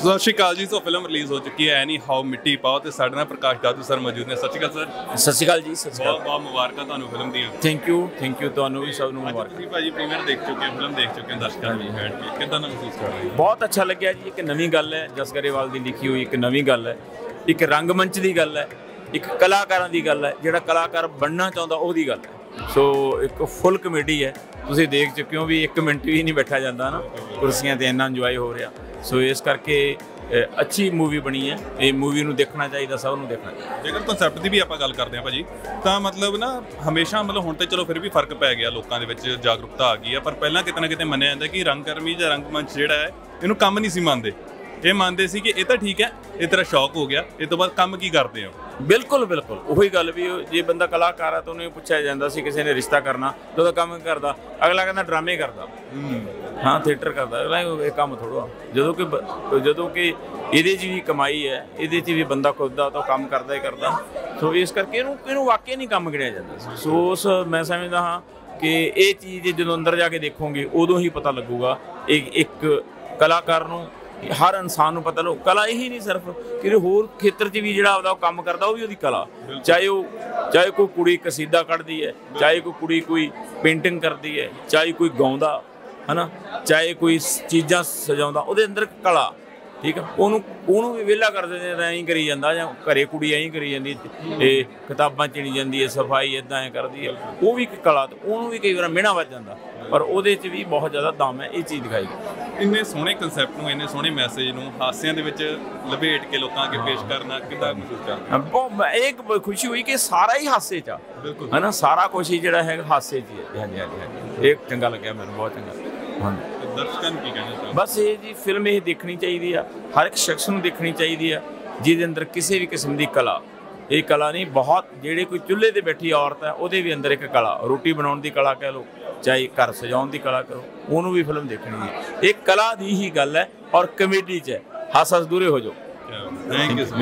ਸਤਿ ਸ਼੍ਰੀ ਅਕਾਲ ਜੀ so film release ਹੋ ਚੁੱਕੀ ਹੈ ਐਨੀ ਹਾਊ ਮਿੱਟੀ ਪਾਓ ਤੇ ਸਾਡੇ ਨਾਲ ਪ੍ਰਕਾਸ਼ ਦਾਦੂ ਸਰ ਮੌਜੂਦ ਨੇ। ਸਤਿ ਸ਼੍ਰੀ ਅਕਾਲ ਸਰ। ਸਤਿ ਸ਼੍ਰੀ ਅਕਾਲ ਜੀ ਸਤਿ ਸ਼੍ਰੀ ਬਹੁਤ ਬਹੁਤ ਮੁਬਾਰਕਾਂ ਤੁਹਾਨੂੰ ਫਿਲਮ ਦੀਆਂ। ਅਕਾਲ। ਥੈਂਕ ਯੂ ਥੈਂਕ ਯੂ ਤੁਹਾਨੂੰ ਵੀ ਸਭ ਨੂੰ ਅੱਜ ਮੁਬਾਰਕ। ਤੁਸੀਂ ਭਾਜੀ ਪ੍ਰੀਮੀਅਰ ਦੇਖ ਚੁੱਕੇ ਹੋ ਫਿਲਮ ਦੇਖ ਚੁੱਕੇ ਹੋ ਦਰਸ਼ਕਾਂ ਦੀ ਬੈਠ ਕੇ ਕਿੱਦਾਂ ਦਾ ਮਹਿਸੂਸ ਕਰ ਰਹੇ ਹੋ? ਬਹੁਤ ਅੱਛਾ ਲੱਗਿਆ ਜੀ ਇੱਕ ਨਵੀਂ ਗੱਲ ਹੈ ਜਸ ਗਰੇਵਾਲ ਦੀ ਲਿਖੀ ਹੋਈ ਇੱਕ ਨਵੀਂ ਗੱਲ ਹੈ। ਇੱਕ ਰੰਗਮੰਚ ਦੀ ਗੱਲ ਹੈ ਇੱਕ ਕਲਾਕਾਰਾਂ ਦੀ ਗੱਲ ਹੈ ਜਿਹੜਾ ਕਲਾਕਾਰ ਬਣਨਾ ਚਾਹੁੰਦਾ ਉਹਦੀ ਗੱਲ ਹੈ। ਸੋ ਇੱਕ ਫੁੱਲ ਕਮੇਡੀ ਹੈ। ਤੁਸੀਂ ਦੇਖ ਚੁੱਕੇ ਹੋ ਵੀ 1 ਮਿੰਟ ਵੀ ਨਹੀਂ ਬੈਠਾ ਜਾਂਦਾ ਨਾ। ਕੁਰਸੀਆਂ ਤੇ ਇੰਨਾ ਇੰਜੋਏ ਹੋ ਰਿਹਾ। ਸੋ ਇਸ ਕਰਕੇ ਅੱਛੀ ਮੂਵੀ ਬਣੀ ਹੈ। ਇਹ ਮੂਵੀ ਨੂੰ ਦੇਖਣਾ ਚਾਹੀਦਾ, ਸਭ ਨੂੰ ਦੇਖਣਾ ਚਾਹੀਦਾ। ਜੇਕਰ ਕਨਸੈਪਟ ਦੀ ਵੀ ਆਪਾਂ ਗੱਲ ਕਰਦੇ ਹਾਂ ਭਾਜੀ, ਤਾਂ ਮਤਲਬ ਨਾ, ਹਮੇਸ਼ਾ ਮਤਲਬ ਹੁਣ ਤੇ ਚਲੋ ਫਿਰ ਵੀ ਫ਼ਰਕ ਪੈ ਗਿਆ, ਲੋਕਾਂ ਦੇ ਵਿੱਚ ਜਾਗਰੂਕਤਾ ਆ ਗਈ ਆ ਪਰ ਪਹਿਲਾਂ ਕਿਤੇ ਨਾ ਕਿਤੇ ਮੰਨਿਆ ਜਾਂਦਾ ਕਿ ਰੰਗਕਰਮੀ ਜਾਂ ਰੰਗਮੰਚ ਜਿਹੜਾ ਹੈ, ਇਹਨੂੰ ਕੰਮ ਨਹੀਂ ਸੀ ਮੰਨਦੇ। ਇਹ ਮੰਨਦੇ ਸੀ ਕਿ ਇਹ ਤਾਂ ਠੀਕ ਹੈ ਇਹ ਤੇਰਾ ਸ਼ੌਕ ਹੋ ਗਿਆ ਇਹ ਤੋਂ ਬਾਅਦ ਕੰਮ ਕੀ ਕਰਦੇ ਹੋ? ਬਿਲਕੁਲ ਬਿਲਕੁਲ। ਉਹੀ ਗੱਲ ਵੀ ਜੇ ਬੰਦਾ ਕਲਾਕਾਰ ਆ ਤਾਂ ਉਹਨੂੰ ਇਹ ਪੁੱਛਿਆ ਜਾਂਦਾ ਸੀ ਕਿਸੇ ਨੇ ਰਿਸ਼ਤਾ ਕਰਨਾ ਤਾਂ ਉਹਦਾ ਕੰਮ ਕਰਦਾ ਅਗਲਾ ਕਹਿੰਦਾ ਡਰਾਮੇ ਕਰਦਾ। ਹਾਂ। ਥੀਏਟਰ ਕਰਦਾ ਅਗਲਾ ਇਹ ਕੰਮ ਥੋੜਾ ਜਦੋਂ ਕਿ ਜਦੋਂ ਕਿ ਇਹਦੇ 'ਚ ਵੀ ਕਮਾਈ ਹੈ ਇਹਦੇ 'ਚ ਵੀ ਬੰਦਾ ਖੁਦ ਦਾ ਤਾਂ ਕੰਮ ਕਰਦਾ ਹੀ ਕਰਦਾ। ਸੋ ਇਸ ਕਰਕੇ ਇਹਨੂੰ ਇਹਨੂੰ ਵਾਕਿਆ ਨਹੀਂ ਕੰਮ ਗਿਣਿਆ ਜਾਂਦਾ ਸੀ। ਸੋ ਉਸ ਮੈਂ ਸਮਝਦਾ ਹਾਂ ਕਿ ਇਹ ਚੀਜ਼ ਜਦੋਂ ਅੰਦਰ ਜਾ ਕੇ ਦੇਖੋਗੇ ਉਦੋਂ ਹੀ ਪਤਾ ਲੱਗੂਗਾ ਇੱਕ ਇੱਕ ਕਲਾਕਾਰ ਨੂੰ ਹਰ ਇਨਸਾਨ ਨੂੰ ਪਤਾ ਲੋ ਕਲਾ ਇਹੀ ਨਹੀਂ ਸਿਰਫ ਕਿ ਹੋਰ ਖੇਤਰ 'ਚ ਵੀ ਜਿਹੜਾ ਆਪਦਾ ਉਹ ਕੰਮ ਕਰਦਾ ਉਹ ਵੀ ਉਹਦੀ ਕਲਾ। ਚਾਹੇ ਉਹ ਚਾਹੇ ਕੋਈ ਕੁੜੀ ਕਸੀਦਾ ਕੱਢਦੀ ਹੈ ਚਾਹੇ ਕੋਈ ਕੁੜੀ ਕੋਈ ਪੇਂਟਿੰਗ ਕਰਦੀ ਹੈ ਚਾਹੇ ਕੋਈ ਗਾਉਂਦਾ ਹਨਾ? ਚਾਹੇ ਕੋਈ ਚੀਜ਼ਾਂ ਸਜਾਉਂਦਾ ਉਹਦੇ ਅੰਦਰ ਕਲਾ। ਠੀਕ ਆ? ਉਹਨੂੰ ਉਹਨੂੰ ਵੀ ਵਿਹਲਾ ਕਰ ਦਿੰਦੇ ਤਾਂ ਐਂ ਕਰੀ ਜਾਂਦਾ ਜਾਂ ਘਰੇ ਕੁੜੀ ਐਂ ਕਰੀ ਜਾਂਦੀ ਇਹ ਕਿਤਾਬਾਂ ਚਿਣੀ ਜਾਂਦੀ ਹੈ ਸਫ਼ਾਈ ਇਦਾਂ ਐ ਕਰਦੀ ਹੈ। ਉਹ ਵੀ ਇੱਕ ਕਲਾ ਤੇ ਉਹਨੂੰ ਵੀ ਕਈ ਵਾਰ ਮਿਹਣਾ ਵੱਜ ਜਾਂਦਾ। ਪਰ ਉਹਦੇ 'ਚ ਵੀ ਬਹੁਤ ਜ਼ਿਆਦਾ ਦਮ ਹੈ ਇਹ ਚੀਜ਼ ਦਿਖਾਈ। ਇੰਨੇ ਸੋਹਣੇ ਕਨਸੈਪਟ ਨੂੰ ਇੰਨੇ ਸੋਹਣੇ ਮੈਸੇਜ ਨੂੰ ਹਾਸਿਆਂ ਦੇ ਵਿੱਚ ਲਪੇਟ ਕੇ ਲੋਕਾਂ ਅੱਗੇ ਪੇਸ਼ ਕਰਨਾ ਕਿੱਦਾਂ ਮਹਿਸੂਸ ਕਰਦੇ ਹੋ? ਬਹੁਤ ਇੱਕ ਖੁਸ਼ੀ ਹੋਈ ਕਿ ਸਾਰਾ ਹੀ ਹਾਸੇ 'ਚ ਆ। ਬਿਲਕੁਲ। ਹਨਾ ਸਾਰਾ ਕੁਝ ਹੀ ਜਿਹੜਾ ਹੈ ਹਾਸੇ 'ਚ ਹੀ ਹੈ। ਹਾਂਜੀ ਹਾਂਜੀ ਹਾਂਜੀ। ਇਹ ਚੰਗਾ ਲੱਗਿਆ ਮੈਨੂੰ ਬਹੁਤ ਚੰਗਾ। ਹਾਂਜੀ। ਤੇ ਦਰਸ਼ਕਾਂ ਨੂੰ ਕੀ ਕਹਿਣਾ ਚਾਹੁੰਦੇ ਬਸ ਇਹ ਜੀ ਫਿਲਮ ਇਹ ਦੇਖਣੀ ਚਾਹੀਦੀ ਆ। ਹਰ ਇੱਕ ਸ਼ਖਸ ਨੂੰ ਦੇਖਣੀ ਚਾਹੀਦੀ ਆ ਜਿਹਦੇ ਅੰਦਰ ਕਿਸੇ ਵੀ ਕਿਸਮ ਦੀ ਕਲਾ। ਇਹ ਕਲਾ ਨਹੀਂ ਬਹੁਤ ਜਿਹੜੇ ਕੋਈ ਚੁੱਲ੍ਹੇ ਤੇ ਬੈਠੀ ਔਰਤ ਹੈ ਉਹਦੇ ਵੀ ਅੰਦਰ ਇੱਕ ਕਲਾ। ਰੋਟੀ ਬਣਾਉਣ ਦੀ ਕਲਾ ਕਹਿ ਲਓ ਚਾਹੇ ਘਰ ਸਜਾਉਣ ਦੀ ਕਲਾ ਕਰੋ ਉਹਨੂੰ ਵੀ ਫਿਲਮ ਦੇਖਣੀ ਹੈ ਇਹ ਕਲਾ ਦੀ ਹੀ ਗੱਲ ਹੈ ਔਰ ਕਮੇਡੀ 'ਚ ਹੈ। ਹੱਸ ਹੱਸ ਦੂਰੇ ਹੋ ਜਾਓ ਥੈਂਕ ਯੂ